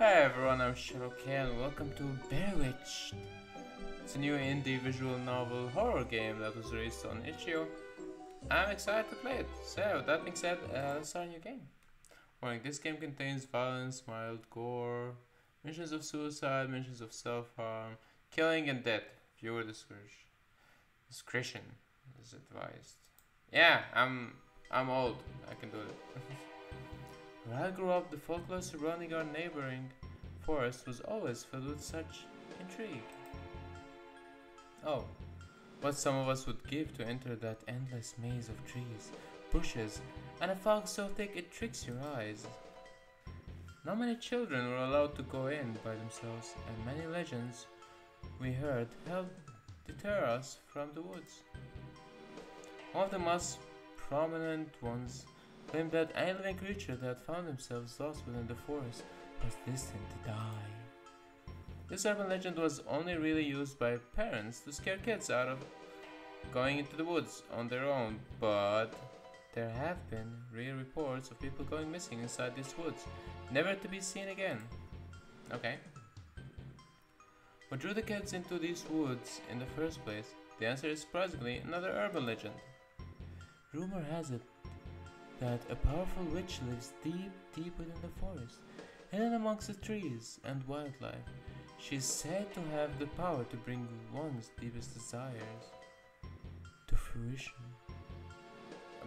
Hi everyone, I'm Shadow and welcome to Berrywitched. It's a new indie visual novel horror game that was released on itch.io. I'm excited to play it. So, that being said, uh, let's start a new game. Warning, this game contains violence, mild gore, mentions of suicide, mentions of self-harm, killing and death. Viewer discretion. Discretion is advised. Yeah, I'm I'm old. I can do it. When I grew up, the folklore surrounding our neighboring forest was always filled with such intrigue. Oh, what some of us would give to enter that endless maze of trees, bushes, and a fog so thick it tricks your eyes. Not many children were allowed to go in by themselves, and many legends we heard helped deter us from the woods. One of the most prominent ones claimed that any living creature that found themselves lost within the forest was destined to die. This urban legend was only really used by parents to scare kids out of going into the woods on their own, but there have been real reports of people going missing inside these woods, never to be seen again. Okay. What drew the kids into these woods in the first place? The answer is surprisingly another urban legend. Rumor has it that a powerful witch lives deep, deep within the forest, hidden amongst the trees and wildlife. She is said to have the power to bring one's deepest desires to fruition.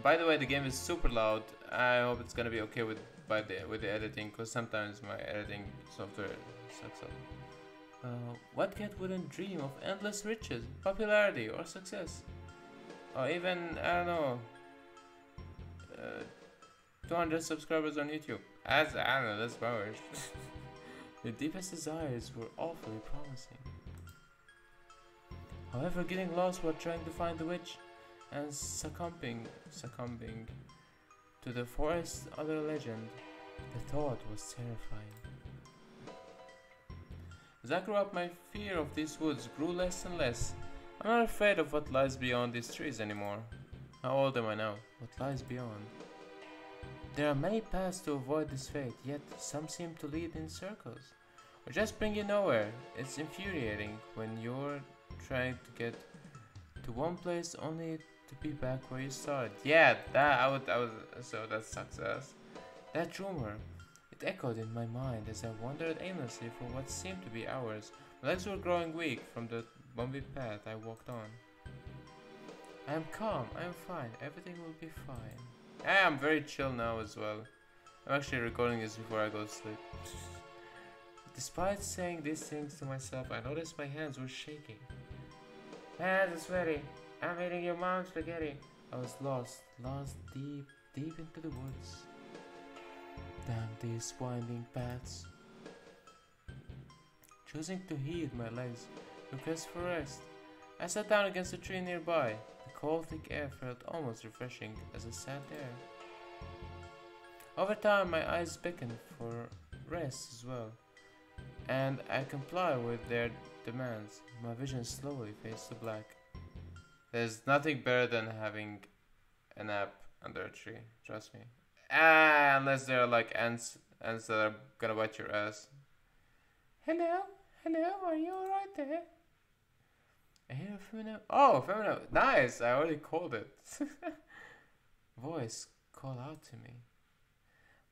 By the way, the game is super loud. I hope it's gonna be okay with by the with the editing, because sometimes my editing software sucks up. Uh, what cat wouldn't dream of endless riches, popularity, or success? Or even, I don't know, Uh, 200 subscribers on YouTube. As know, that's powers. the deepest desires were awfully promising. However, getting lost while trying to find the witch and succumbing, succumbing to the forest's other legend, the thought was terrifying. As I grew up, my fear of these woods grew less and less. I'm not afraid of what lies beyond these trees anymore. How old am I now? What lies beyond? There are many paths to avoid this fate, yet some seem to lead in circles, or just bring you nowhere. It's infuriating when you're trying to get to one place only to be back where you started. Yeah, that I would, I was, so that success. That rumor, it echoed in my mind as I wandered aimlessly for what seemed to be hours. My legs were growing weak from the bumpy path I walked on. I am calm, I am fine, everything will be fine. I am very chill now as well. I'm actually recording this before I go to sleep. Despite saying these things to myself, I noticed my hands were shaking. My hands are sweaty. I'm eating your mom's spaghetti. I was lost, lost deep, deep into the woods. Down these winding paths. Choosing to heed my legs, request for rest, I sat down against a tree nearby cold, thick air felt almost refreshing as I sat there. Over time, my eyes beckoned for rest as well, and I complied with their demands. My vision slowly fades to black. There's nothing better than having a nap under a tree, trust me. Ah, unless there are like ants, ants that are gonna bite your ass. Hello, hello, are you alright there? I hear a feminine. Oh, feminine. Nice. I already called it. Voice call out to me.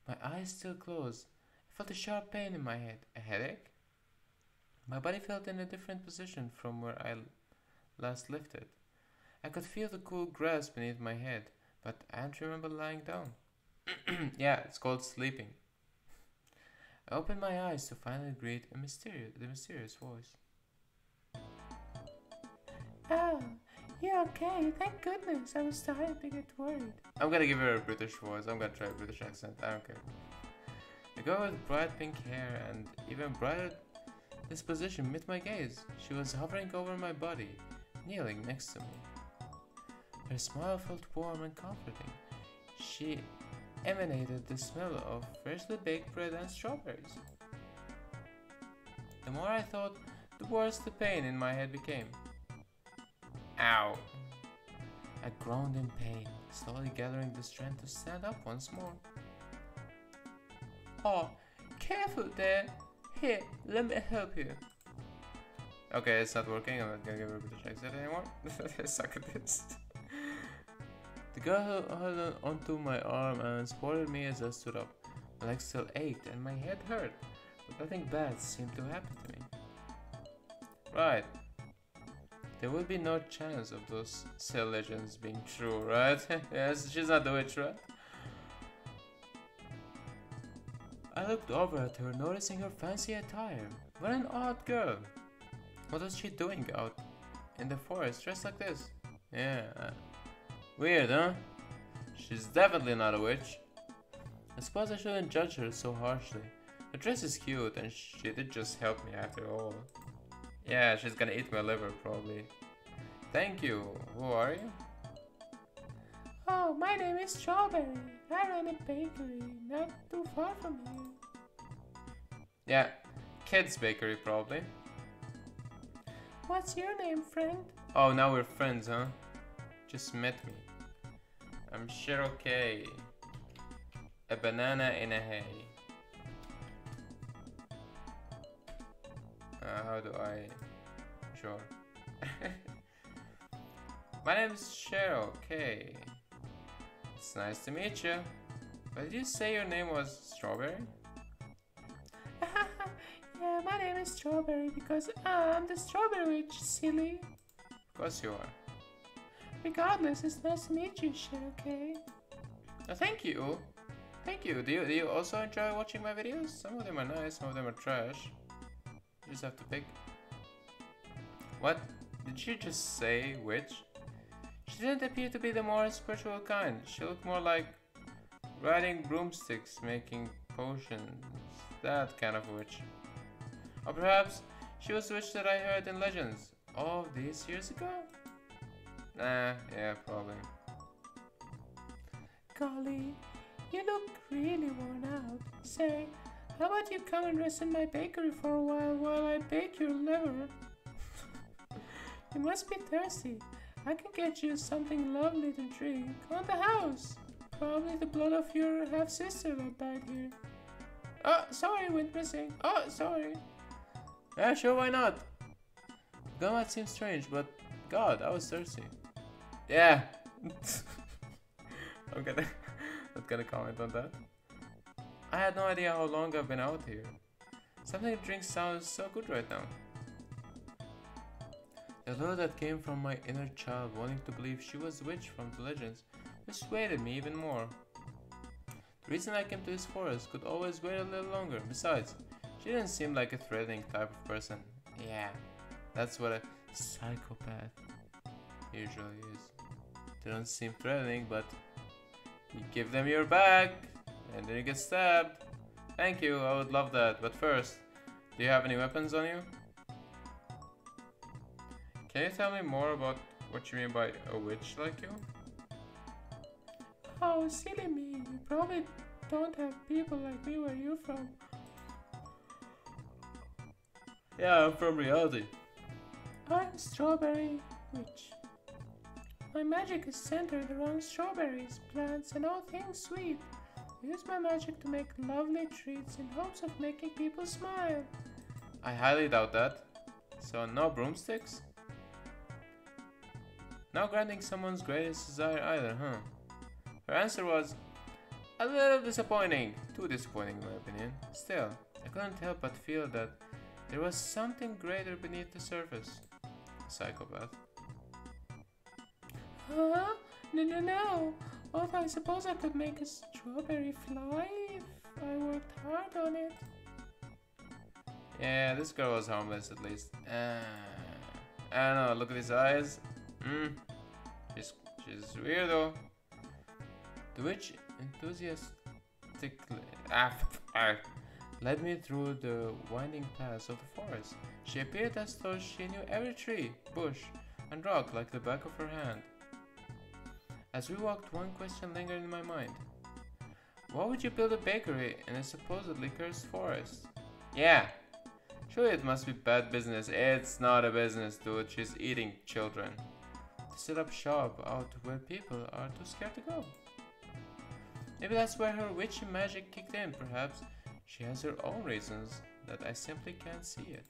My eyes still closed. I felt a sharp pain in my head. A headache? My body felt in a different position from where I last lifted. I could feel the cool grass beneath my head, but I don't remember lying down. yeah, it's called sleeping. I opened my eyes to finally greet a mysterious, the mysterious voice. Oh, you're okay. Thank goodness. I was starting to get worried. I'm gonna give her a British voice. I'm gonna try a British accent. I don't care. A girl with bright pink hair and even brighter disposition met my gaze. She was hovering over my body, kneeling next to me. Her smile felt warm and comforting. She emanated the smell of freshly baked bread and strawberries. The more I thought, the worse the pain in my head became. Ow. I groaned in pain, slowly gathering the strength to stand up once more. Oh, careful there. Here, let me help you. Okay, it's not working. I'm not gonna give her a British accent anymore. I suck at this. the girl held onto my arm and supported me as I stood up. My legs still ached and my head hurt, but nothing bad seemed to happen to me. Right. There would be no chance of those cell legends being true, right? yes, she's not the witch, right? I looked over at her, noticing her fancy attire. What an odd girl. What was she doing out in the forest dressed like this? Yeah. Uh, weird, huh? She's definitely not a witch. I suppose I shouldn't judge her so harshly. Her dress is cute and she did just help me after all. Yeah, she's gonna eat my liver probably. Thank you. Who are you? Oh, my name is Strawberry. I run a bakery not too far from here. Yeah, Kid's Bakery probably. What's your name, friend? Oh, now we're friends, huh? Just met me. I'm Shiro K. A banana in a hay. Uh, how do I... Sure. My name is Shiro K. It's nice to meet you. But did you say your name was Strawberry? Yeah, my name is Strawberry because I'm the Strawberry Witch, silly. Of course you are. Regardless, it's nice to meet you, Cheryl okay? Oh, thank you. Thank you. Do you do you also enjoy watching my videos? Some of them are nice, some of them are trash. You just have to pick. What? Did she just say witch? She didn't appear to be the more spiritual kind. She looked more like riding broomsticks, making potions. That kind of witch. Or perhaps she was the witch that I heard in legends all these years ago? Nah, yeah, probably. Golly, you look really worn out. Say, how about you come and rest in my bakery for a while while I bake your liver? you must be thirsty. I can get you something lovely to drink on the house. Probably the blood of your half sister that died here. Oh, sorry, went missing. Oh, sorry. Yeah, sure, why not? That might seem strange, but God, I was thirsty. Yeah. I'm gonna not gonna comment on that. I had no idea how long I've been out here. Something to drink sounds so good right now. The lure that came from my inner child wanting to believe she was witch from the legends persuaded me even more. The reason I came to this forest could always wait a little longer. Besides, she didn't seem like a threatening type of person. Yeah, that's what a psychopath usually is. They don't seem threatening, but you give them your back, and then you get stabbed. Thank you, I would love that. But first, do you have any weapons on you? Can you tell me more about what you mean by a witch like you? Oh, silly me. You probably don't have people like me where you're from. Yeah, I'm from reality. I'm Strawberry Witch. My magic is centered around strawberries, plants, and all things sweet. Use my magic to make lovely treats in hopes of making people smile. I highly doubt that. So, no broomsticks? Not granting someone's greatest desire either, huh? Her answer was a little disappointing. Too disappointing, in my opinion. Still, I couldn't help but feel that there was something greater beneath the surface. Psychopath. Huh? No, no, no. Although I suppose I could make a strawberry fly if I worked hard on it. Yeah, this girl was harmless at least. Uh, I don't know, look at his eyes. Hmm. She's, she's weirdo. The witch enthusiastically ah, led me through the winding paths of the forest. She appeared as though she knew every tree, bush, and rock like the back of her hand. As we walked, one question lingered in my mind. Why would you build a bakery in a supposedly cursed forest? Yeah, surely it must be bad business. It's not a business, dude. She's eating children. To set up shop out where people are too scared to go. Maybe that's where her witchy magic kicked in, perhaps. She has her own reasons that I simply can't see it.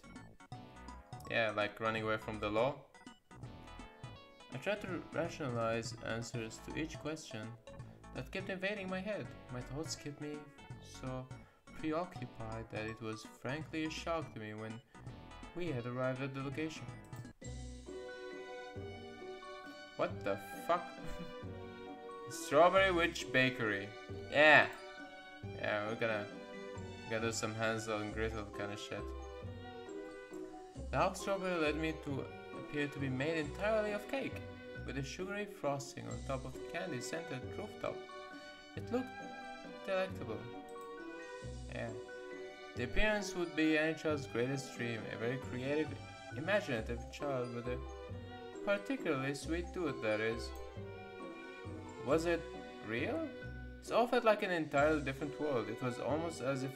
Yeah, like running away from the law. I tried to rationalize answers to each question that kept invading my head. My thoughts kept me so preoccupied that it was frankly a shock to me when we had arrived at the location. What the fuck? Strawberry Witch Bakery. Yeah. Yeah, we're gonna, gonna do some Hansel and Gretel kind of shit. The house strawberry led me to appear to be made entirely of cake, with a sugary frosting on top of the candy-scented rooftop. It looked delectable. Yeah. The appearance would be any child's greatest dream, a very creative, imaginative child with a particularly sweet tooth, that is. Was it real? It all felt like an entirely different world. It was almost as if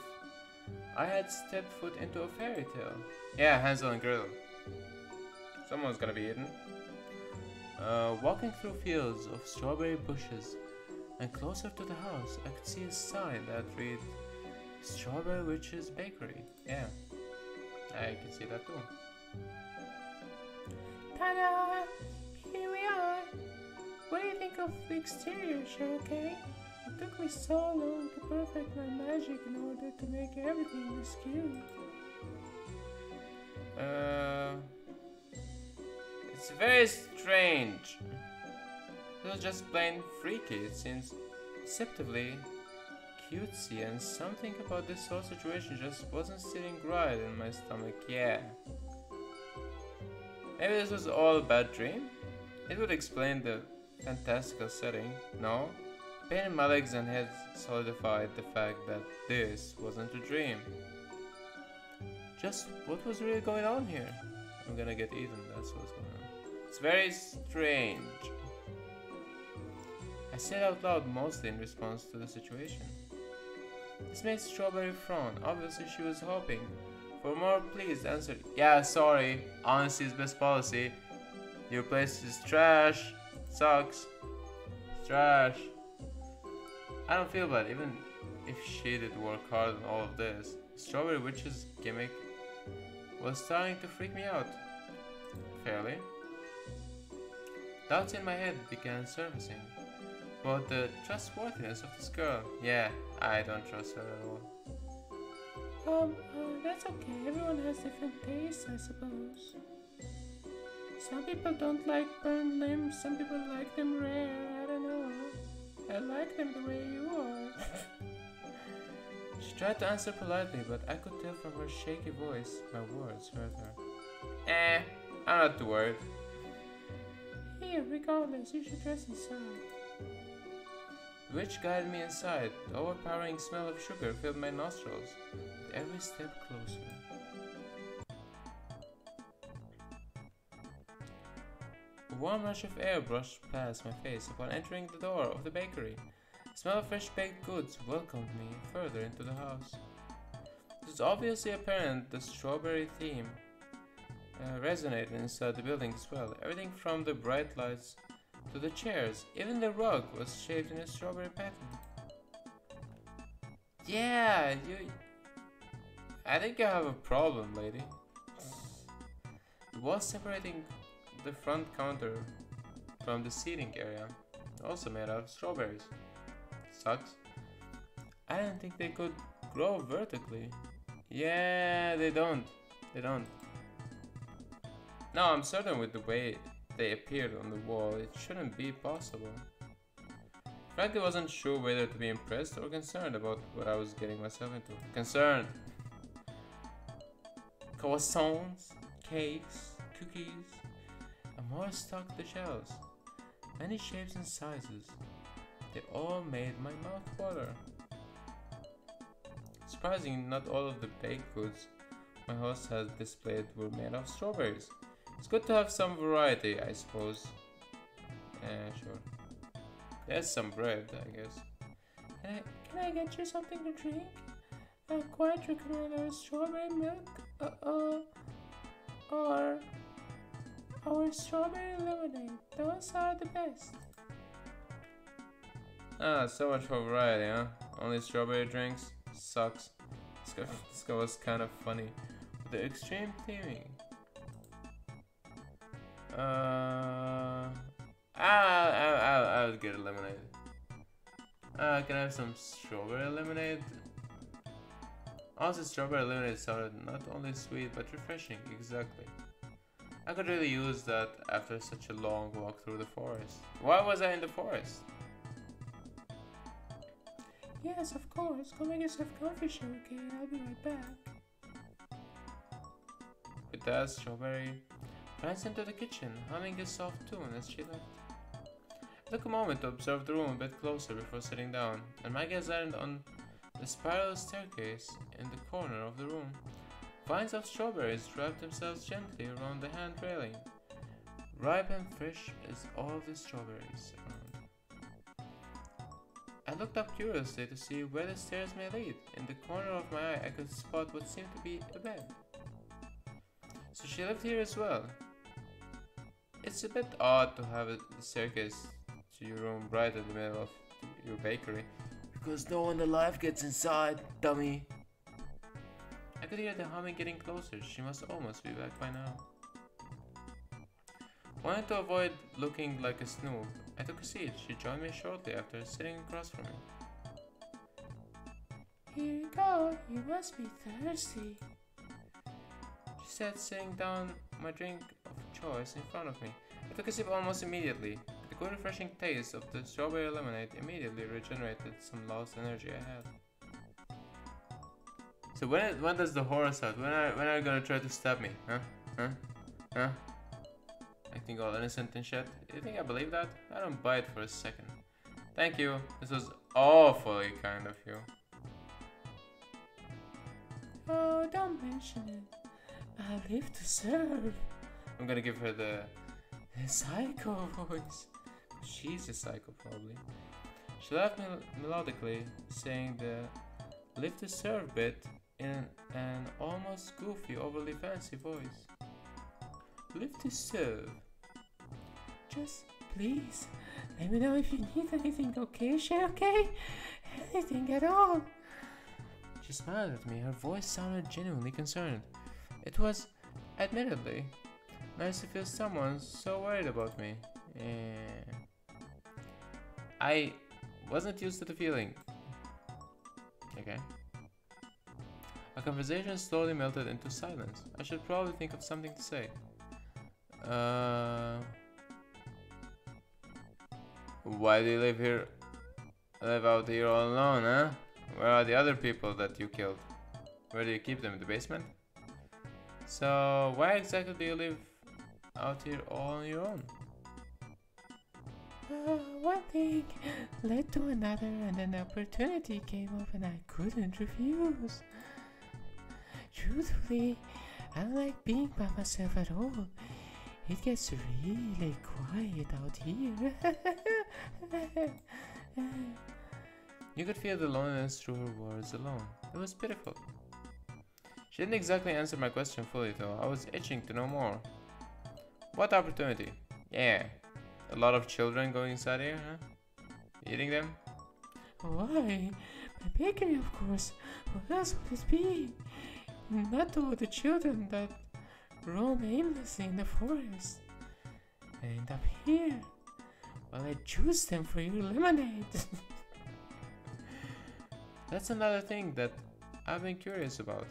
I had stepped foot into a fairy tale. Yeah, Hansel and Gretel. Someone's gonna be eaten. Uh, walking through fields of strawberry bushes and closer to the house, I could see a sign that read Strawberry Witch's Bakery. Yeah, I can see that too. Ta-da! Here we are. What do you think of the exterior, Sharkey? It took me so long to perfect my magic in order to make everything this cute. Uh, it's very strange. It was just plain freaky. It seems deceptively cutesy, and something about this whole situation just wasn't sitting right in my stomach. Yeah. Maybe this was all a bad dream? It would explain the fantastical setting, no? Pain in my legs and head solidified the fact that this wasn't a dream. Just what was really going on here? I'm gonna get eaten, that's what's going on. It's very strange. I said out loud mostly in response to the situation. This made Strawberry frown. Obviously she was hoping for more pleased answer. Yeah, sorry. Honesty is best policy. Your place is trash. Sucks. It's trash. I don't feel bad, even if she did work hard on all of this. Strawberry Witch's gimmick was starting to freak me out. Fairly. Doubts in my head began surfacing. About the trustworthiness of this girl. Yeah, I don't trust her at all. Um, uh, that's okay. Everyone has different tastes, I suppose. Some people don't like burned limbs, some people like them rare. I don't know. I like them the way you are. She tried to answer politely, but I could tell from her shaky voice my words hurt her. Eh, I'm not too worried. Here, regardless, you should dress inside. The witch guided me inside. The overpowering smell of sugar filled my nostrils with every step closer. A warm rush of air brushed past my face upon entering the door of the bakery. The smell of fresh baked goods welcomed me further into the house. It was obviously apparent the strawberry theme uh, resonated inside the building as well. Everything from the bright lights to the chairs, even the rug was shaped in a strawberry pattern. Yeah, you. I think you have a problem, lady. The wall separating the front counter from the seating area, also made out of strawberries. Sucks. I didn't think they could grow vertically. Yeah, they don't. They don't. No, I'm certain with the way they appeared on the wall, it shouldn't be possible. Frankly, wasn't sure whether to be impressed or concerned about what I was getting myself into. Concerned. Croissants, cakes, cookies, and more stocked the shelves. Many shapes and sizes. They all made my mouth water. Surprisingly, not all of the baked goods my host had displayed were made of strawberries. It's good to have some variety, I suppose. Yeah, sure. There's some bread, I guess. Can I, can I get you something to drink? I quite recommend strawberry milk, uh, uh, or our strawberry lemonade. Those are the best. Ah, so much for variety, huh? Only strawberry drinks? Sucks. This guy, this guy was kind of funny. The extreme theming. Uh, I'll, I'll, I'll, I'll get a lemonade. Uh, can I have some strawberry lemonade? Also, strawberry lemonade sounded not only sweet but refreshing, exactly. I could really use that after such a long walk through the forest. Why was I in the forest? Yes, of course. Go make yourself comfy, Sugarcane. I'll be right back. With that, Strawberry glanced into the kitchen, humming a soft tune as she left. I took a moment to observe the room a bit closer before sitting down, and my gaze landed on the spiral staircase in the corner of the room. Vines of strawberries wrapped themselves gently around the hand railing. Ripe and fresh as all the strawberries around. I looked up curiously to see where the stairs may lead. In the corner of my eye, I could spot what seemed to be a bed. So she lived here as well. It's a bit odd to have a staircase to your room right in the middle of your bakery. Because no one alive gets inside, dummy. I could hear the humming getting closer. She must almost be back by now. Wanting to avoid looking like a snoop, I took a seat. She joined me shortly after, sitting across from me. Here you go. You must be thirsty. She said, setting down my drink of choice in front of me. I took a sip almost immediately. The good refreshing taste of the strawberry lemonade immediately regenerated some lost energy I had. So when when does the horror start? When are when are you gonna try to stab me? Huh? Huh? Huh? Acting all innocent and shit. You think I believe that? I don't buy it for a second. Thank you. This was awfully kind of you. Oh, don't mention it. I live to serve. I'm gonna give her the, the psycho voice. She's a psycho, probably. She laughed mel- melodically, saying the lift to serve bit in an almost goofy, overly fancy voice. Lift to serve. Just please, let me know if you need anything, okay, Shay, okay? Anything at all. She smiled at me. Her voice sounded genuinely concerned. It was, admittedly, nice to feel someone so worried about me. Eh. I wasn't used to the feeling. Okay. Our conversation slowly melted into silence. I should probably think of something to say. Uh, why do you live here? Live out here all alone, huh? Where are the other people that you killed? Where do you keep them? In the basement? So, why exactly do you live out here all on your own? Uh, one thing led to another, and an opportunity came up, and I couldn't refuse. Truthfully, I don't like being by myself at all. It gets really quiet out here. You could feel the loneliness through her words alone. It was pitiful. She didn't exactly answer my question fully, though. I was itching to know more. What opportunity? Yeah. A lot of children going inside here, huh? Eating them? Why? My bakery, of course. What else would it be? Not all the children that roam aimlessly in the forest. They end up here. Well, I juice them for your lemonade. That's another thing that I've been curious about.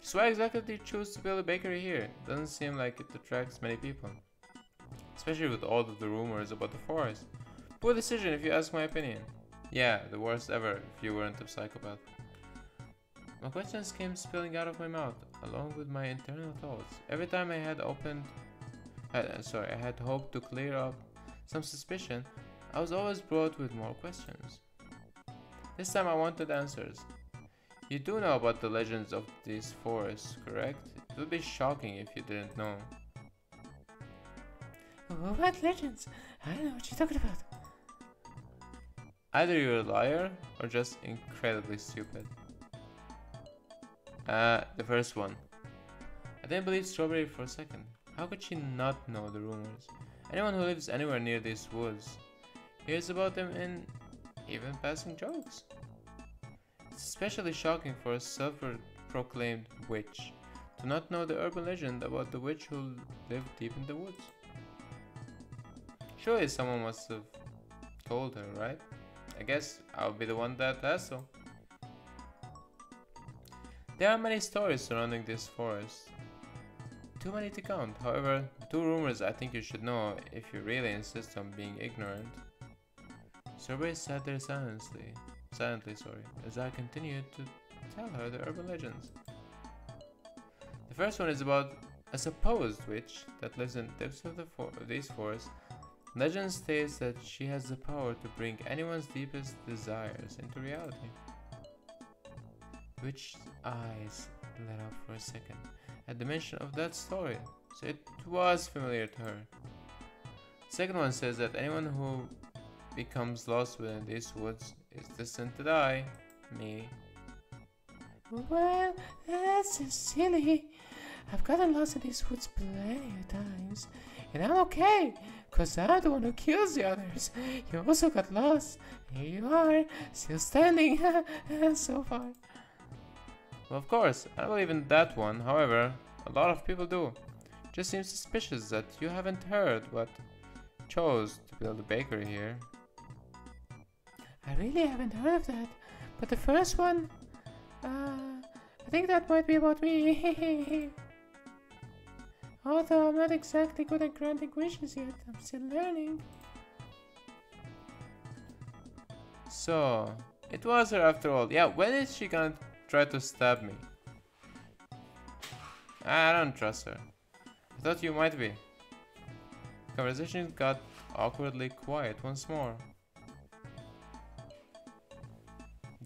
So why exactly did you choose to build a bakery here? Doesn't seem like it attracts many people. Especially with all of the rumors about the forest. Poor decision if you ask my opinion. Yeah, the worst ever if you weren't a psychopath. My questions came spilling out of my mouth, along with my internal thoughts. Every time I had opened, uh, sorry, I had hoped to clear up some suspicion, I was always brought with more questions. This time I wanted answers. You do know about the legends of these forests, correct? It would be shocking if you didn't know. what legends? I don't know what you're talking about. Either you're a liar or just incredibly stupid. Uh, the first one. I didn't believe Strawberry for a second. How could she not know the rumors? Anyone who lives anywhere near these woods hears about them in even passing jokes. It's especially shocking for a self-proclaimed witch to not know the urban legend about the witch who lived deep in the woods. Surely someone must have told her, right? I guess I'll be the one that has to. There are many stories surrounding this forest. Too many to count. However, two rumors I think you should know if you really insist on being ignorant. Strawberry sat there silently, silently, sorry, as I continued to tell her the urban legends. The first one is about a supposed witch that lives in the depths of, the for of these forests. Legend states that she has the power to bring anyone's deepest desires into reality. Witch's eyes lit up for a second at the mention of that story, so it was familiar to her. Second one says that anyone who becomes lost within these woods is destined to die. Me. Well, that's silly. I've gotten lost in these woods plenty of times, and I'm okay, cause I'm the one who kills the others. You also got lost. Here you are, still standing so far. Well, of course, I believe in that one. However, a lot of people do. Just seems suspicious that you haven't heard what chose to build a bakery here. I really haven't heard of that, but the first one, uh, I think that might be about me. Although I'm not exactly good at granting wishes yet, I'm still learning. So, it was her after all. Yeah, when is she gonna try to stab me? I don't trust her. I thought you might be. Conversation got awkwardly quiet once more.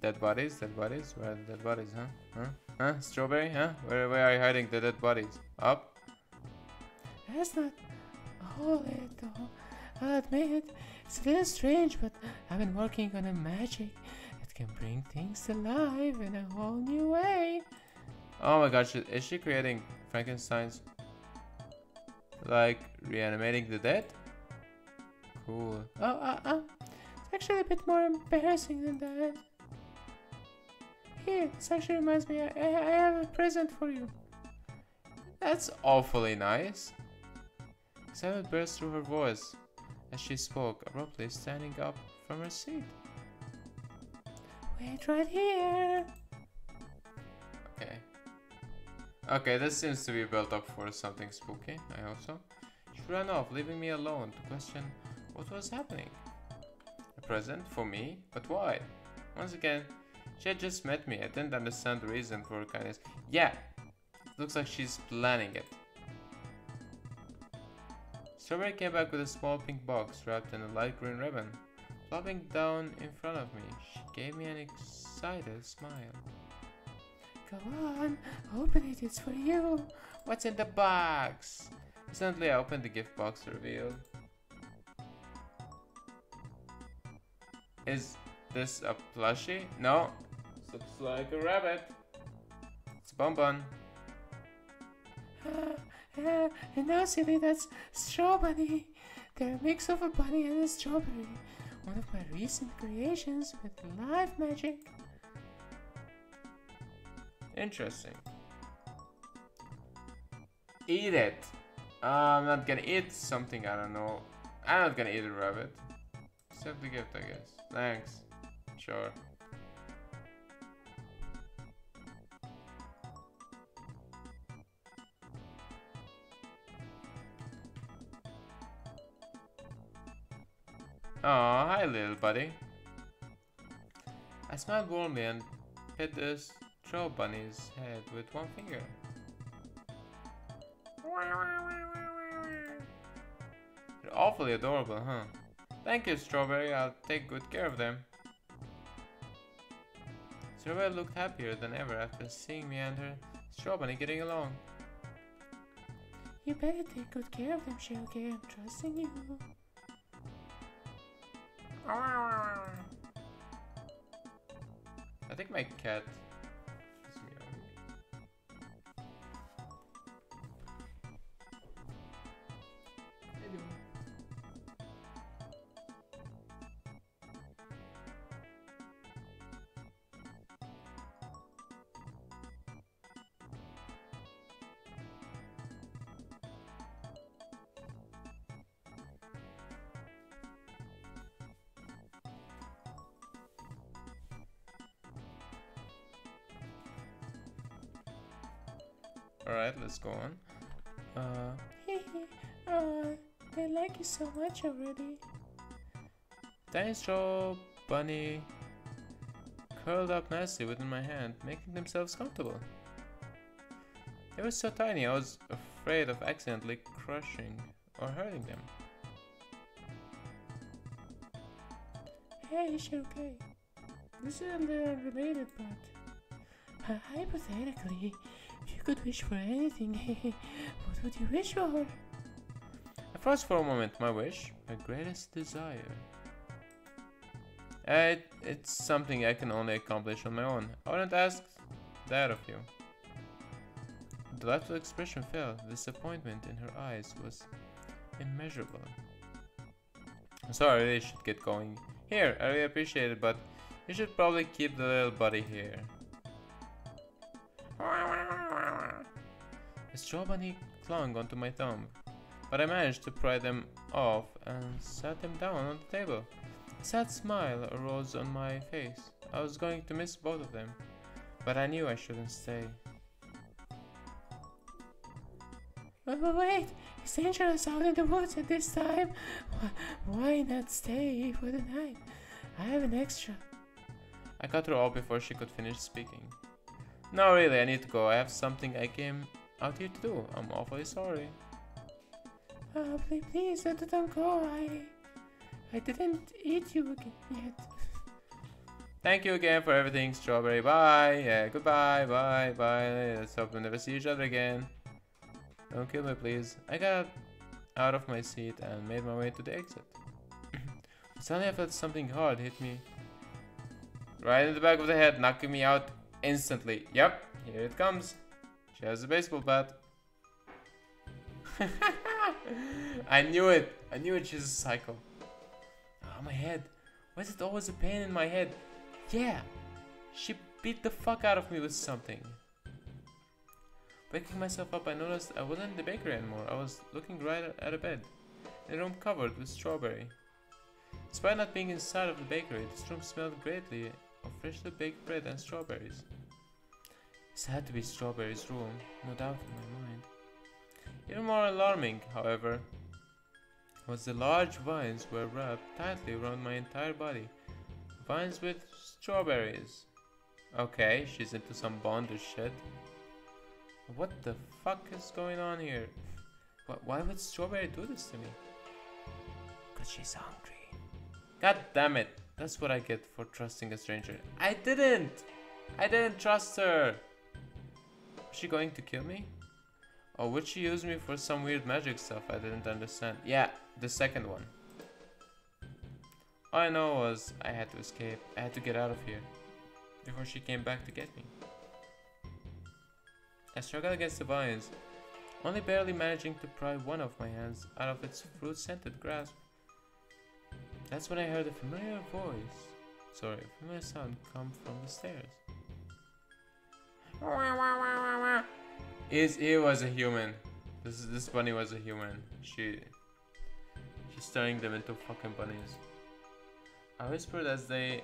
Dead bodies, dead bodies, where are the dead bodies, huh? Huh? Huh? Strawberry, huh? Where, where are you hiding the dead bodies? Up? That's not all it though. I'll admit, it's a little strange, but I've been working on a magic that can bring things to life in a whole new way. Oh my gosh, is she creating Frankenstein's like reanimating the dead? Cool. Oh, uh, uh, it's actually a bit more embarrassing than that. Here, this actually reminds me, I, I I have a present for you. That's awfully nice. Excitement burst through her voice as she spoke, abruptly standing up from her seat. Wait right here. Okay. Okay, this seems to be built up for something spooky, I hope so. She ran off, leaving me alone to question what was happening. A present for me? But why? Once again, she had just met me. I didn't understand the reason for her kindness. Yeah, looks like she's planning it. Strawberry came back with a small pink box wrapped in a light green ribbon. Flopping down in front of me, she gave me an excited smile. Go on, open it, it's for you. What's in the box? Instantly, I opened the gift box revealed. Is this a plushie? No. Looks like a rabbit. It's bonbon. Uh, uh, and now, silly, that's Straw Bunny. They're a mix of a bunny and a strawberry. One of my recent creations with live magic. Interesting. Eat it. Uh, I'm not gonna eat something, I don't know. I'm not gonna eat a rabbit. Accept the gift, I guess. Thanks. Sure. Oh, hi little buddy. I smiled warmly and pet the straw bunny's head with one finger. They're awfully adorable, huh? Thank you, Strawberry. I'll take good care of them. Strawberry looked happier than ever after seeing me and her straw bunny getting along. You better take good care of them, Shirley. I'm trusting you. I think my cat Alright, let's go on. Uh, uh, they like you so much already. Tiny straw bunny curled up nicely within my hand, making themselves comfortable. They were so tiny, I was afraid of accidentally crushing or hurting them. Hey, it's okay. This is a little related, but uh, hypothetically, you could wish for anything, what would you wish for? I froze for a moment. My wish, my greatest desire. Uh, it, it's something I can only accomplish on my own. I wouldn't ask that of you. The delightful expression fell. Disappointment in her eyes was immeasurable. I'm sorry, I really should get going. Here, I really appreciate it, but you should probably keep the little buddy here. The straw bunny clung onto my thumb, but I managed to pry them off and set them down on the table. A sad smile arose on my face. I was going to miss both of them, but I knew I shouldn't stay. But, but wait, it's dangerous out in the woods at this time. Why not stay for the night? I have an extra. I cut her off before she could finish speaking. No, really, I need to go. I have something I came out here to do. I'm awfully sorry. Oh, please, please, don't go. I, I didn't eat you again yet. Thank you again for everything, Strawberry. Bye. Yeah, goodbye. Bye. Bye. Let's hope we never see each other again. Don't kill me, please. I got out of my seat and made my way to the exit. Suddenly I felt something hard hit me right in the back of the head, knocking me out instantly. Yep, here it comes. She has a baseball bat. I knew it. I knew it. She's a psycho. Oh, my head. Why is it always a pain in my head? Yeah, she beat the fuck out of me with something. Waking myself up, I noticed I wasn't in the bakery anymore. I was looking right at a bed, in a room covered with strawberry. Despite not being inside of the bakery, this room smelled greatly of freshly baked bread and strawberries. Had to be Strawberry's room, no doubt in my mind. Even more alarming, however, was the large vines were wrapped tightly around my entire body. Vines with strawberries. Okay, she's into some bondage shit. What the fuck is going on here? Why would Strawberry do this to me? Cause she's hungry. God damn it. That's what I get for trusting a stranger. I didn't! I didn't trust her! Was she going to kill me? Or would she use me for some weird magic stuff I didn't understand? Yeah, the second one. All I know was I had to escape. I had to get out of here. Before she came back to get me. I struggled against the vines, only barely managing to pry one of my hands out of its fruit-scented grasp. That's when I heard a familiar voice, sorry, a familiar sound come from the stairs. Is it was a human. This this bunny was a human. She she's turning them into fucking bunnies. I whispered as they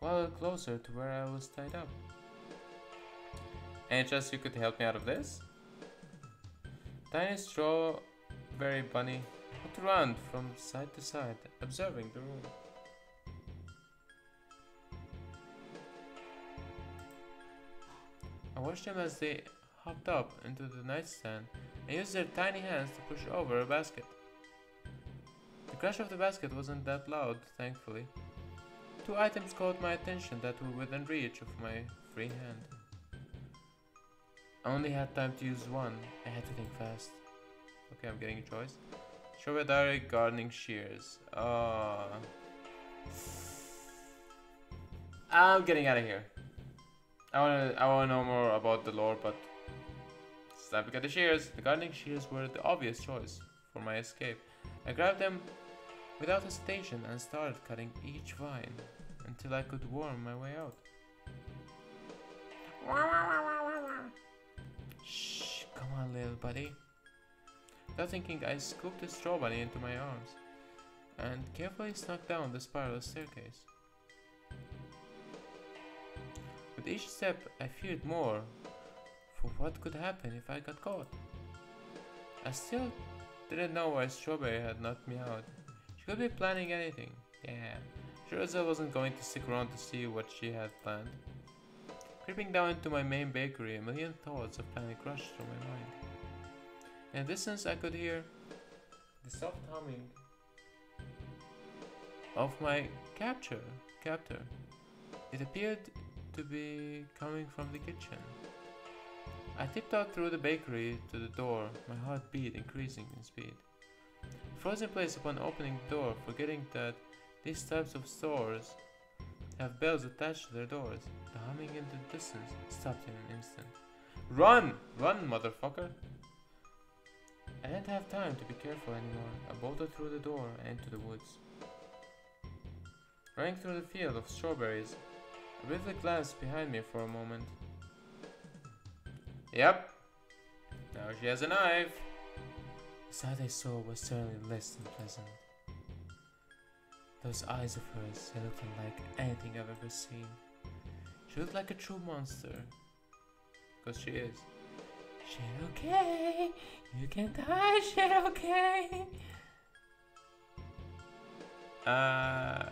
waddled closer to where I was tied up. Any chance you could help me out of this? Tiny strawberry bunny looked around from side to side, observing the room. Watched them as they hopped up into the nightstand and used their tiny hands to push over a basket. The crash of the basket wasn't that loud, thankfully. Two items caught my attention that were within reach of my free hand. I only had time to use one. I had to think fast. Okay, I'm getting a choice. Strawberry gardening shears. Uh, I'm getting out of here. I wanna I wanna know more about the lore, but it's time to get the shears. The gardening shears were the obvious choice for my escape. I grabbed them without hesitation and started cutting each vine until I could worm my way out. Shh, come on little buddy. Without thinking, I scooped the straw bunny into my arms and carefully snuck down the spiral staircase. With each step, I feared more, for what could happen if I got caught. I still didn't know why Strawberry had knocked me out. She could be planning anything. Yeah, sure as I wasn't going to stick around to see what she had planned. Creeping down into my main bakery, a million thoughts of panic rushed through my mind. In the distance, I could hear the soft humming of my capture captor. It appeared to be coming from the kitchen. I tiptoed through the bakery to the door, my heartbeat increasing in speed. Frozen place upon opening the door, forgetting that these types of stores have bells attached to their doors. The humming in the distance stopped in an instant. Run! Run, motherfucker! I didn't have time to be careful anymore. I bolted through the door and into the woods. Running through the field of strawberries, I briefly glanced behind me for a moment. Yep. Now she has a knife. The sight I saw was certainly less than pleasant. Those eyes of hers, they looked unlike anything I've ever seen. She looked like a true monster. Because she is. Shit okay, you can die, shit okay. Uh,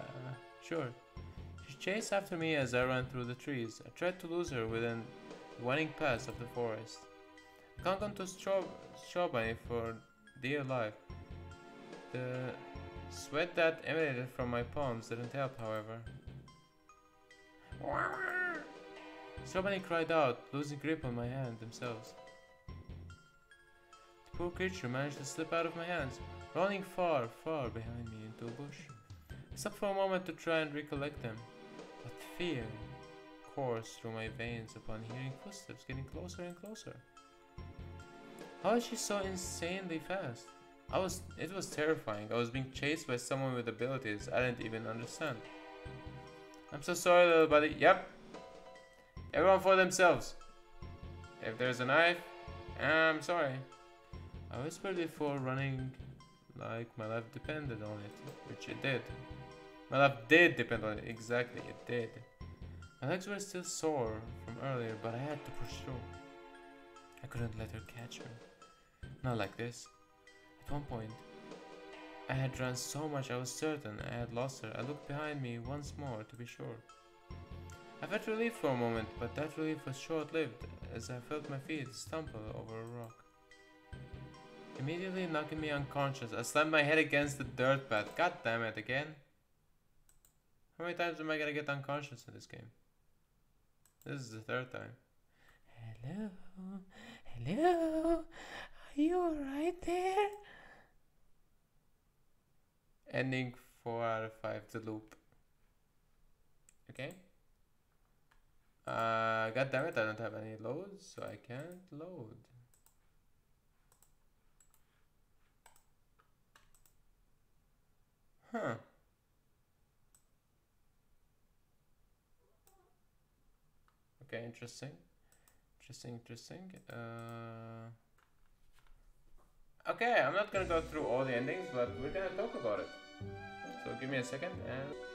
sure. Chased after me as I ran through the trees. I tried to lose her within the winding paths of the forest. I clung onto strawberry for dear life. The sweat that emanated from my palms didn't help, however. Strawberry cried out, losing grip on my hand themselves. The poor creature managed to slip out of my hands, running far, far behind me into a bush. I stopped for a moment to try and recollect them, fear coursed through my veins upon hearing footsteps getting closer and closer. How is she so insanely fast? I was it was terrifying. I was being chased by someone with abilities I didn't even understand. I'm so sorry little buddy. Yep. Everyone for themselves. If there's a knife, I'm sorry. I whispered before running like my life depended on it, which it did. My life did depend on it, exactly, it did. My legs were still sore from earlier, but I had to push through. I couldn't let her catch me. Not like this. At one point, I had run so much I was certain I had lost her. I looked behind me once more to be sure. I felt relief for a moment, but that relief was short-lived as I felt my feet stumble over a rock. Immediately knocking me unconscious, I slammed my head against the dirt path. God damn it, again? How many times am I gonna get unconscious in this game? This is the third time. Hello, hello, are you alright there? Ending 4 out of 5 the loop. Okay. Uh, God damn it, I don't have any loads, so I can't load. Huh. Okay, interesting. Interesting, interesting. Uh, okay, I'm not gonna go through all the endings, but we're gonna talk about it. So give me a second and...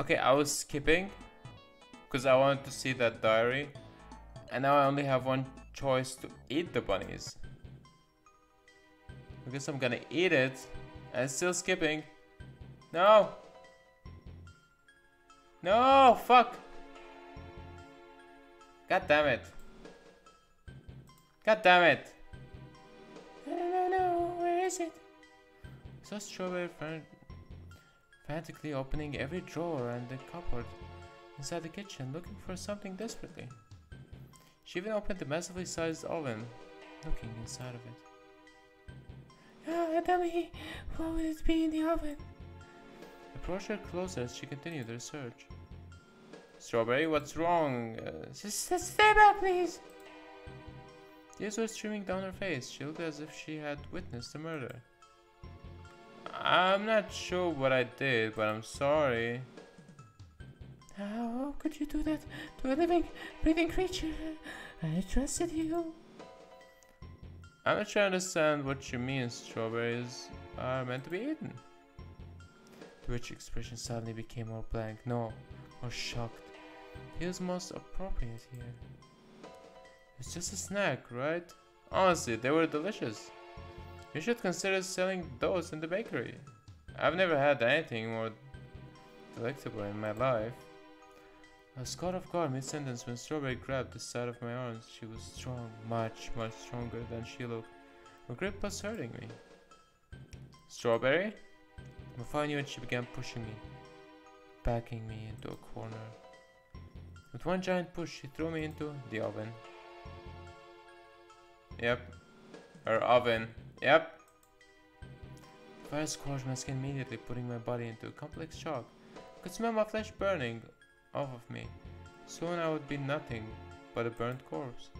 Okay, I was skipping because I wanted to see that diary. And now I only have one choice to eat the bunnies. I guess I'm gonna eat it. And it's still skipping. No! No! Fuck! God damn it. God damn it. No, no, no, where is it? saw Strawberry fran- frantically opening every drawer and the cupboard inside the kitchen, looking for something desperately. She even opened the massively sized oven, looking inside of it. Ah, dummy, what would it be in the oven? Approached her closer as she continued her search. Strawberry, what's wrong? Uh, stay back, please. tears were streaming down her face. She looked as if she had witnessed a murder. I'm not sure what I did, but I'm sorry. How could you do that to a living, breathing creature? I trusted you. I'm not sure I understand what you mean strawberries are meant to be eaten. To which expression suddenly became more blank, no, more shocked. Feels most appropriate here. It's just a snack, right? Honestly, they were delicious. You should consider selling those in the bakery. I've never had anything more delectable in my life. I was caught off guard mid-sentence when Strawberry grabbed the side of my arms. She was strong, much, much stronger than she looked. Her grip was hurting me. Strawberry? Before I knew it, she began pushing me, backing me into a corner. With one giant push, she threw me into the oven. Yep. Her oven. Yep. Fire scorched my skin immediately, putting my body into a complex shock. I could smell my flesh burning off of me. Soon I would be nothing but a burnt corpse.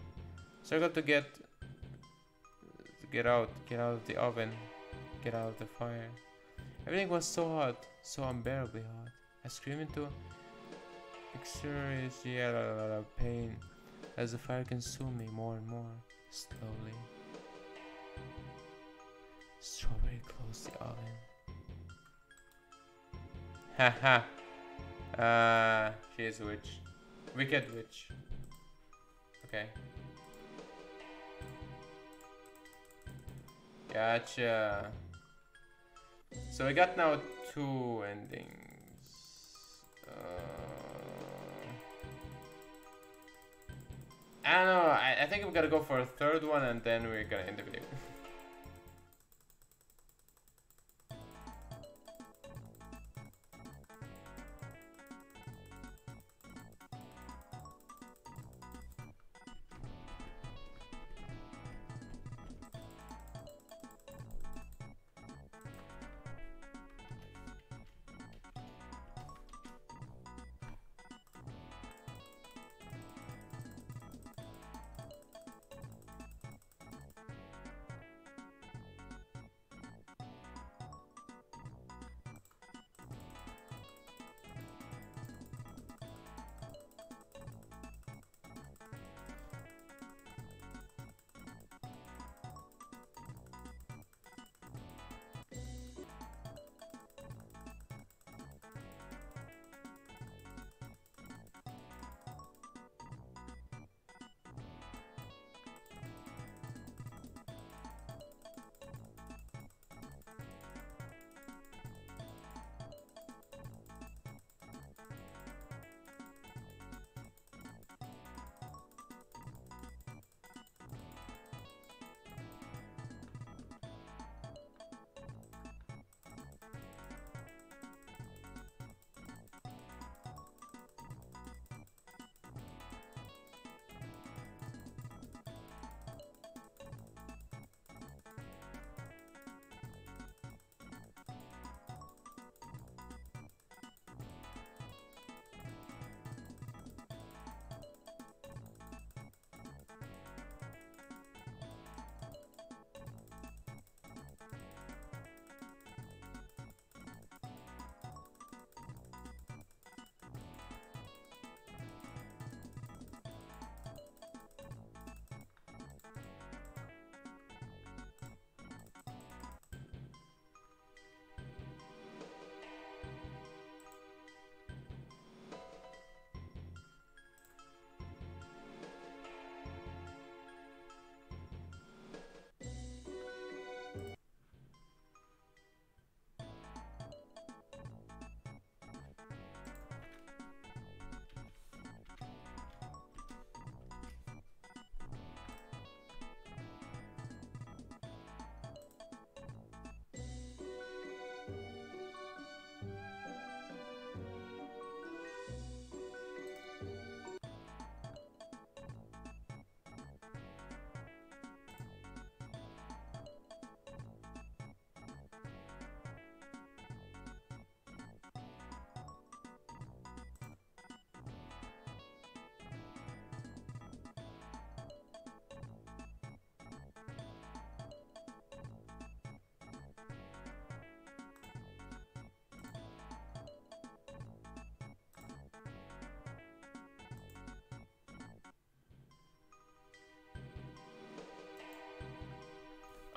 So I got to get to get out, get out of the oven, get out of the fire. Everything was so hot, so unbearably hot. I screamed into excruciating pain as the fire consumed me more and more, slowly. Strawberry closed the oven. Haha. uh, she is a witch. Wicked witch. Okay. Gotcha. So we got now two endings. Uh, I don't know. I, I think we gotta go for a third one and then we're gonna end the video.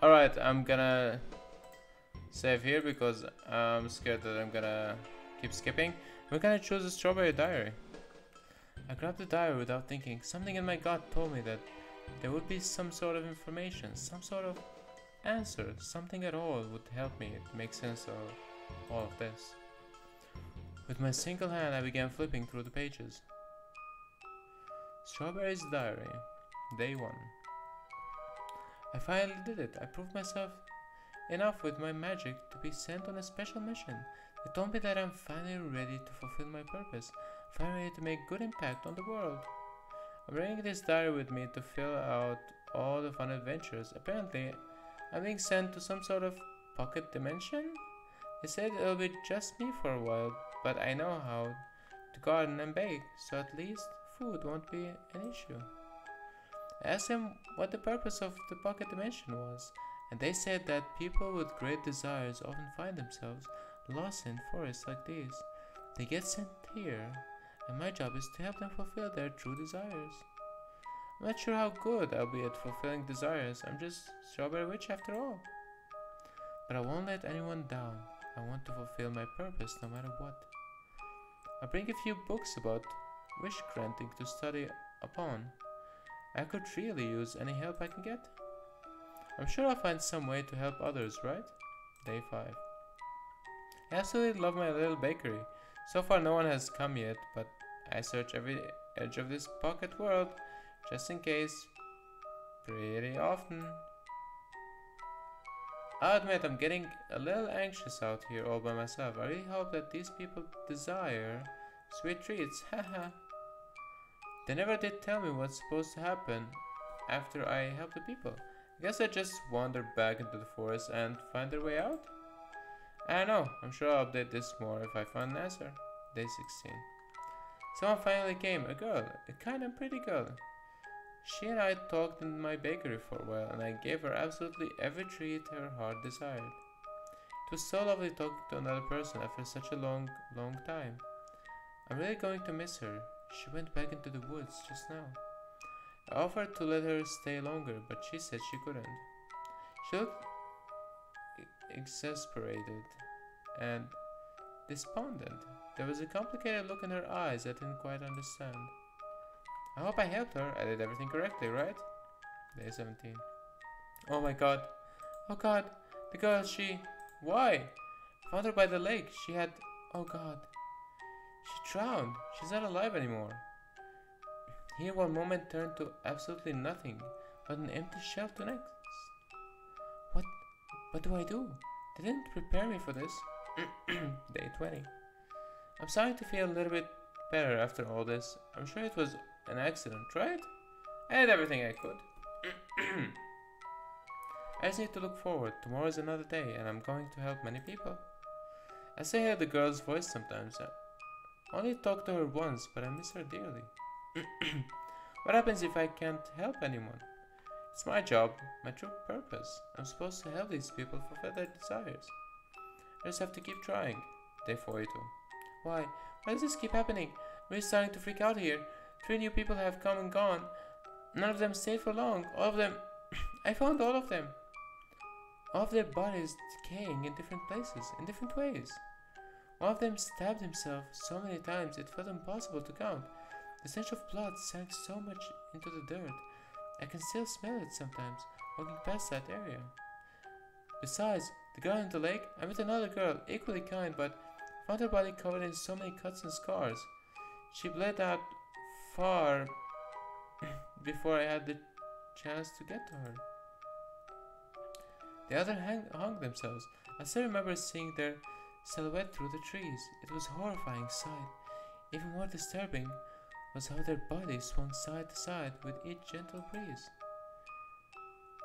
Alright, I'm gonna save here because I'm scared that I'm gonna keep skipping. We're gonna choose a strawberry diary. I grabbed the diary without thinking. Something in my gut told me that there would be some sort of information, some sort of answer, something at all would help me make sense of all of this. With my single hand, I began flipping through the pages. Strawberry's Diary, Day 1. I finally did it. I proved myself enough with my magic to be sent on a special mission. They told me that I'm finally ready to fulfill my purpose, finally to make good impact on the world. I'm bringing this diary with me to fill out all the fun adventures. Apparently, I'm being sent to some sort of pocket dimension? They said it'll be just me for a while, but I know how to garden and bake, so at least food won't be an issue. I asked them what the purpose of the pocket dimension was, and they said that people with great desires often find themselves lost in forests like these. They get sent here, and my job is to help them fulfill their true desires. I'm not sure how good I'll be at fulfilling desires. I'm just Strawberry Witch after all. But I won't let anyone down. I want to fulfill my purpose no matter what. I bring a few books about wish granting to study upon. I could really use any help I can get. I'm sure I'll find some way to help others, right? Day 5. I absolutely love my little bakery. So far no one has come yet, but I search every edge of this pocket world just in case pretty often. I'll admit I'm getting a little anxious out here all by myself. I really hope that these people desire sweet treats, haha. They never did tell me what's supposed to happen after I help the people. I guess I just wander back into the forest and find their way out? I don't know, I'm sure I'll update this more if I find an answer. Day 16. Someone finally came, a girl, a kind of pretty girl. She and I talked in my bakery for a while, and I gave her absolutely every treat her heart desired. It was so lovely talking to another person after such a long, long time. I'm really going to miss her. She went back into the woods just now. I offered to let her stay longer, but she said she couldn't. She looked exasperated and despondent. There was a complicated look in her eyes I didn't quite understand. I hope I helped her. I did everything correctly, right? Day 17. Oh my god. Oh god. The girl, she... Why? Found her by the lake. She had... Oh god. She drowned. She's not alive anymore. Here one moment turned to absolutely nothing, but an empty shell to next. What... What do I do? They didn't prepare me for this. Day 20. I'm starting to feel a little bit better after all this. I'm sure it was an accident, right? I did everything I could. I just need to look forward. Tomorrow is another day, and I'm going to help many people. I still hear the girl's voice sometimes. Uh, Only talked to her once, but I miss her dearly. what happens if I can't help anyone? It's my job, my true purpose. I'm supposed to help these people fulfill their desires. I just have to keep trying. Day 42. Why? Why does this keep happening? We're starting to freak out here. Three new people have come and gone. None of them stayed for long. All of them. I found all of them. All of their bodies decaying in different places, in different ways. One of them stabbed himself so many times it felt impossible to count. The stench of blood sank so much into the dirt. I can still smell it sometimes, walking past that area. Besides, the girl in the lake, I met another girl, equally kind, but found her body covered in so many cuts and scars. She bled out far before I had the chance to get to her. The other hung themselves. I still remember seeing their silhouette through the trees. It was a horrifying sight. Even more disturbing was how their bodies swung side to side with each gentle breeze.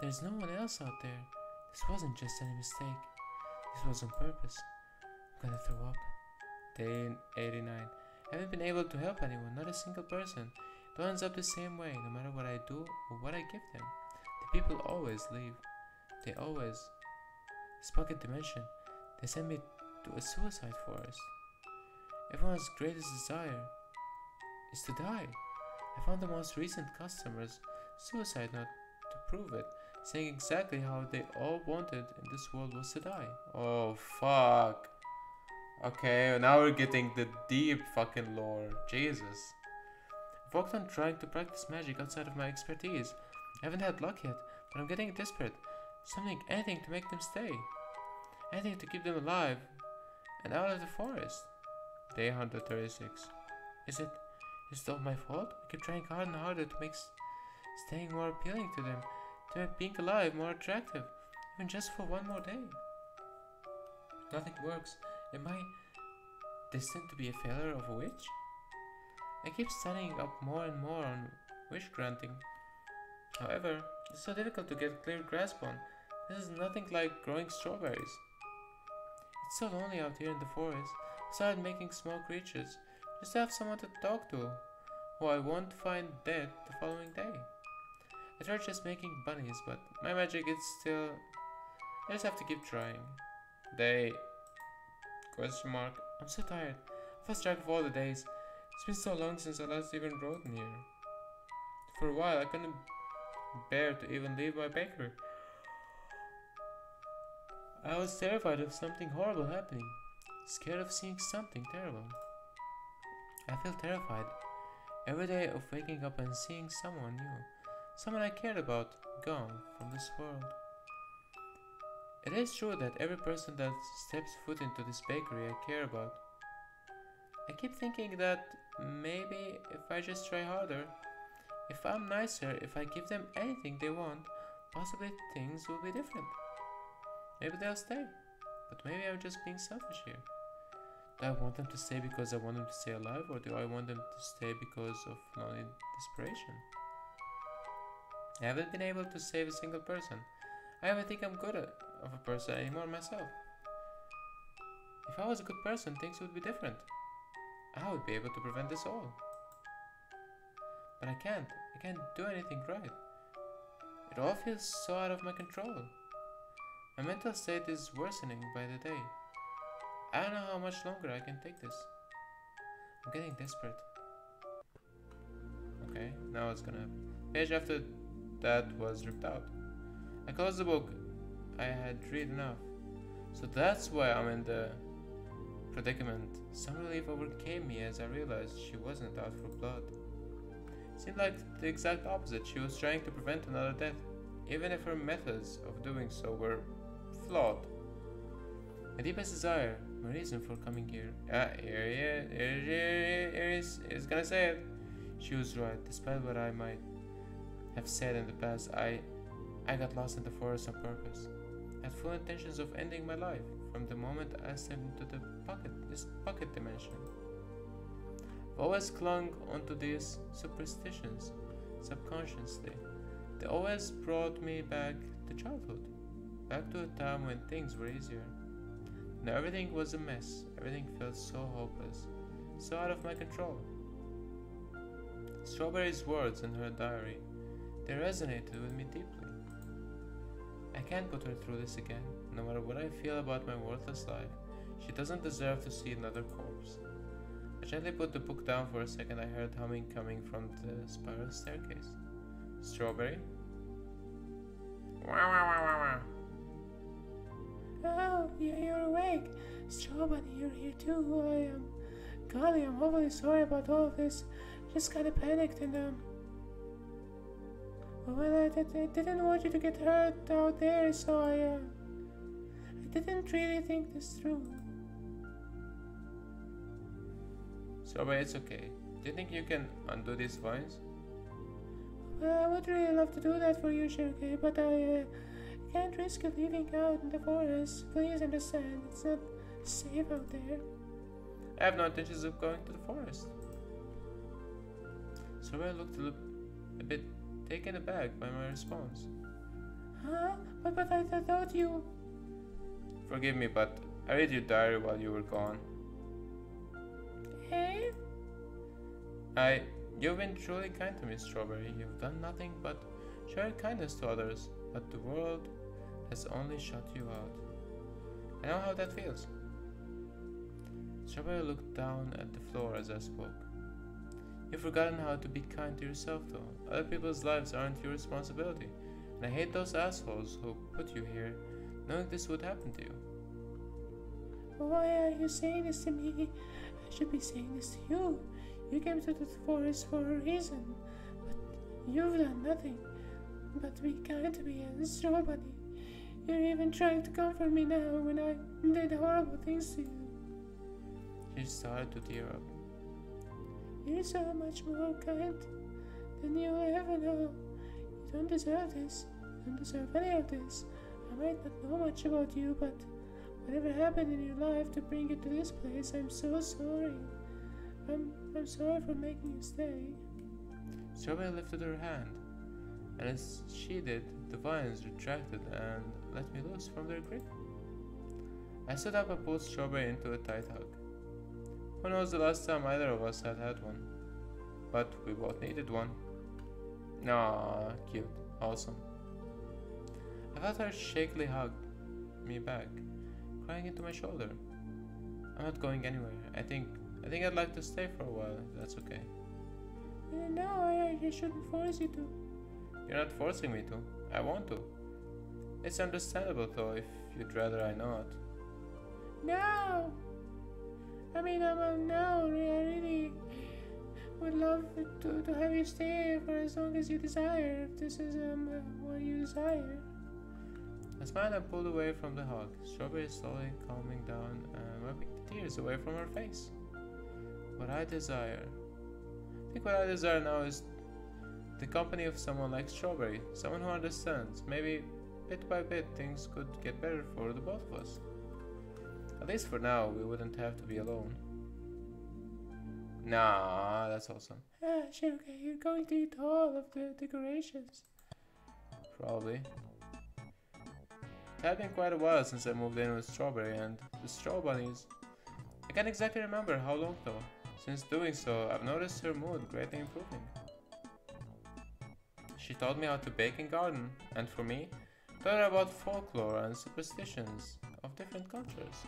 There's no one else out there. This wasn't just any mistake. This was on purpose. I'm gonna throw up. Day 89. I haven't been able to help anyone, not a single person. It ends up the same way, no matter what I do or what I give them. The people always leave. They always. This pocket dimension, they send me to a suicide forest. Everyone's greatest desire is to die. I found the most recent customer's suicide note to prove it. saying exactly how they all wanted in this world was to die. Oh, fuck. Okay, now we're getting the deep fucking lore. Jesus. I've worked on trying to practice magic outside of my expertise. I haven't had luck yet, but I'm getting desperate. Something, anything to make them stay. Anything to keep them alive and out of the forest. Day 136. Is it is it all my fault? I keep trying harder and harder to make staying more appealing to them, to make being alive more attractive, even just for one more day. Nothing works. Am I destined to be a failure of a witch? I keep studying up more and more on wish granting. However, it's so difficult to get a clear grasp on. This is nothing like growing strawberries. It's so lonely out here in the forest. I started making small creatures just to have someone to talk to, who I won't find dead the following day. I tried just making bunnies, but my magic is still. I just have to keep trying. Day. Question mark. I'm so tired. I've lost track of all the days. It's been so long since I last even rode near. For a while, I couldn't bear to even leave my bakery. I was terrified of something horrible happening, scared of seeing something terrible. I feel terrified every day of waking up and seeing someone new, someone I cared about, gone from this world. It is true that every person that steps foot into this bakery I care about. I keep thinking that maybe if I just try harder, if I'm nicer, if I give them anything they want, possibly things will be different. Maybe they'll stay. But maybe I'm just being selfish here. Do I want them to stay because I want them to stay alive, or do I want them to stay because of lonely desperation? I haven't been able to save a single person. I don't think I'm good at, of a person anymore myself. If I was a good person, things would be different. I would be able to prevent this all. But I can't. I can't do anything right. It all feels so out of my control. My mental state is worsening by the day. I don't know how much longer I can take this. I'm getting desperate. Okay, now it's gonna. happen. Page after that was ripped out. I closed the book. I had read enough. So that's why I'm in the predicament. Some relief overcame me as I realized she wasn't out for blood. It seemed like the exact opposite. She was trying to prevent another death, even if her methods of doing so were flawed. My deepest desire, my reason for coming here. Ah, here he. Here, here, here is, is gonna say it. She was right. Despite what I might have said in the past, I, I got lost in the forest on purpose. I had full intentions of ending my life from the moment I stepped into the pocket, this pocket dimension. I've always clung onto these superstitions subconsciously. They always brought me back to childhood, back to a time when things were easier. Now everything was a mess. Everything felt so hopeless, so out of my control. Strawberry's words in her diary, they resonated with me deeply. I can't put her through this again, no matter what I feel about my worthless life. She doesn't deserve to see another corpse. I gently put the book down for a second. I heard humming coming from the spiral staircase. Strawberry? Wah, wah, wah, wah, wah. Oh, yeah, you're awake. Strawberry, you're here too. I am. Golly, I'm awfully sorry about all of this. Just kinda panicked and, um. Well, I, did, I didn't want you to get hurt out there, so I, uh. I didn't really think this through. Strawberry, it's okay. Do you think you can undo these vines? Well, I would really love to do that for you, Shiro K, but I, uh, can't risk leaving out in the forest. Please understand, it's not safe out there. I have no intentions of going to the forest. Strawberry looked a, a bit taken aback by my response. Huh? But, but I, I thought you. Forgive me, but I read your diary while you were gone. Hey? I. You've been truly kind to me, Strawberry. You've done nothing but show kindness to others, but the world has only shut you out. I know how that feels. Strawberry looked down at the floor as I spoke. You've forgotten how to be kind to yourself, though. Other people's lives aren't your responsibility. And I hate those assholes who put you here, knowing this would happen to you. Why are you saying this to me? I should be saying this to you. You came to the forest for a reason, but you've done nothing but be kind to me and Bunny. You're even trying to comfort me now when I did horrible things to you. She started to tear up. You're so much more kind than you'll ever know. You don't deserve this. You don't deserve any of this. I might not know much about you, but whatever happened in your life to bring you to this place, I'm so sorry. I'm, I'm sorry for making you stay. Strawberry lifted her hand, and as she did, the vines retracted and let me loose from their grip. I stood up and pulled Strawberry into a tight hug. Who knows the last time either of us had had one? But we both needed one. Nah, cute, awesome. I felt her shakily hug me back, crying into my shoulder. I'm not going anywhere. I think I think I'd like to stay for a while, if that's okay. Uh, No, I, I shouldn't force you to. You're not forcing me to. I want to. It's understandable though if you'd rather I not. No! I mean, I'm uh, no, I really would love to, to have you stay for as long as you desire, if this is um, what you desire. I smiled and pulled away from the hug, Strawberry slowly calming down and wiping the tears away from her face. What I desire. I think what I desire now is the company of someone like Strawberry, someone who understands. Maybe bit by bit things could get better for the both of us. At least for now, we wouldn't have to be alone. Nah, that's awesome. Ah, sure, you're going to eat all of the decorations. Probably. It had been quite a while since I moved in with Strawberry and the Straw Bunnies. I can't exactly remember how long though. Since doing so, I've noticed her mood greatly improving. She taught me how to bake and garden, and for me, her about folklore and superstitions of different cultures.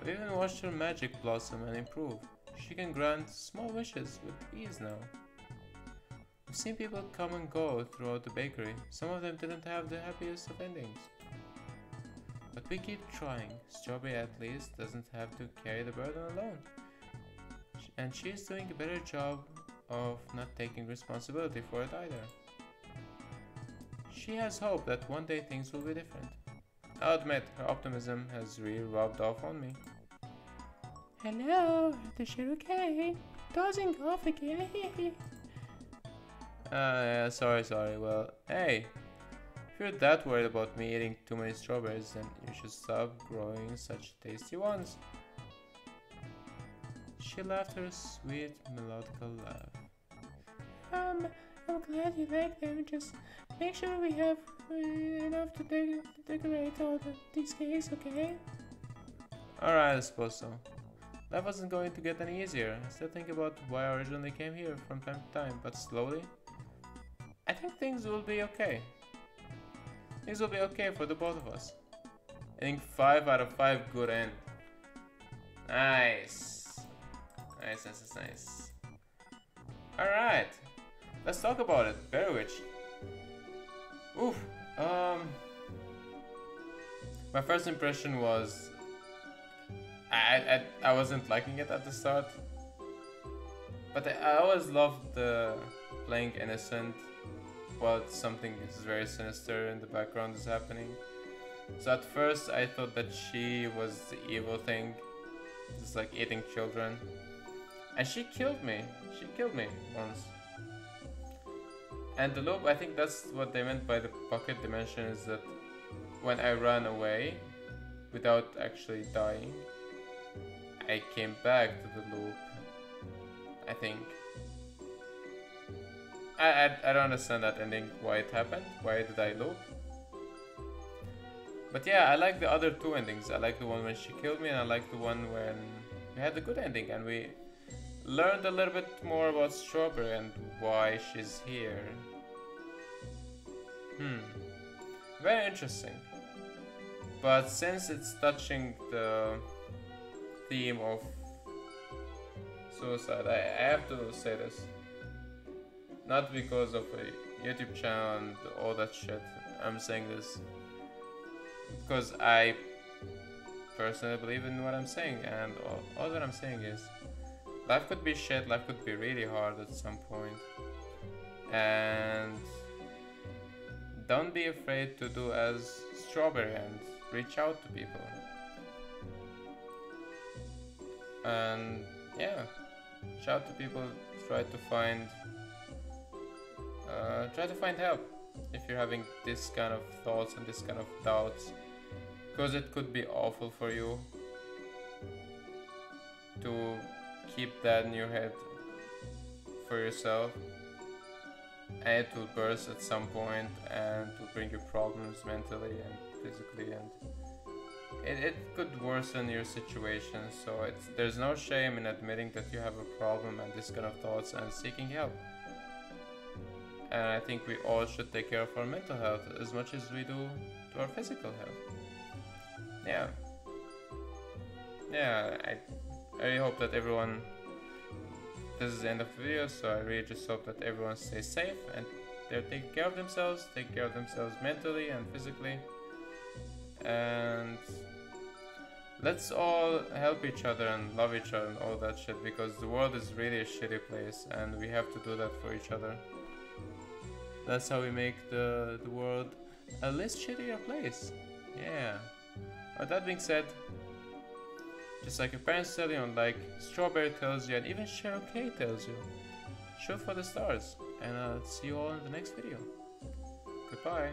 I've even watched her magic blossom and improve. She can grant small wishes with ease now. I've seen people come and go throughout the bakery. Some of them didn't have the happiest of endings. But we keep trying. Strawberry at least doesn't have to carry the burden alone. And she is doing a better job of not taking responsibility for it either. She has hope that one day things will be different. I'll admit, her optimism has really rubbed off on me. Hello, the okay. Dozing off again. Uh, yeah, sorry, sorry. Well, hey, if you're that worried about me eating too many strawberries, then you should stop growing such tasty ones. She laughed her sweet, melodical laugh. um, I'm glad you like them. Just make sure we have uh, enough to, de- to decorate all the, these cakes, okay? Alright, I suppose so. Life wasn't going to get any easier. I still think about why I originally came here from time to time, but slowly, I think things will be okay. Things will be okay for the both of us. I think 5 out of 5 good end. Nice. Nice, nice, nice. Alright. Let's talk about it. Berry Witch. Oof. Um. My first impression was I, I, I wasn't liking it at the start. But I, I always loved the playing innocent while something is very sinister in the background is happening. So at first I thought that she was the evil thing, just like eating children. And she killed me. She killed me once. And the loop, I think that's what they meant by the pocket dimension is that when I ran away without actually dying, I came back to the loop. I think. I, I, I don't understand that ending, why it happened, why did I loop. But yeah, I like the other two endings. I like the one when she killed me, and I like the one when we had the good ending and we learned a little bit more about Strawberry and why she's here. Hmm. Very interesting. But since it's touching the theme of suicide, I, have to say this. not because of a YouTube channel and all that shit. I'm saying this because I personally believe in what I'm saying, and all, all that I'm saying is life could be shit, life could be really hard at some point, and don't be afraid to do as Strawberry and reach out to people. And yeah, reach out to people, try to find uh, try to find help if you're having this kind of thoughts and this kind of doubts because it could be awful for you to keep that in your head for yourself it will burst at some point and will bring you problems mentally and physically and it, it could worsen your situation. So there's no shame in admitting that you have a problem and this kind of thoughts and seeking help. And I think we all should take care of our mental health as much as we do to our physical health. Yeah. Yeah I, I hope that everyone this is the end of the video so I really just hope that everyone stays safe and they're taking care of themselves take care of themselves mentally and physically. And let's all help each other and love each other and all that shit because the world is really a shitty place and we have to do that for each other. That's how we make the, the world a less shittier place. Yeah. But that being said, just like your parents tell you, and like Strawberry tells you, and even Shiro K tells you, shoot for the stars. And I'll see you all in the next video. Goodbye.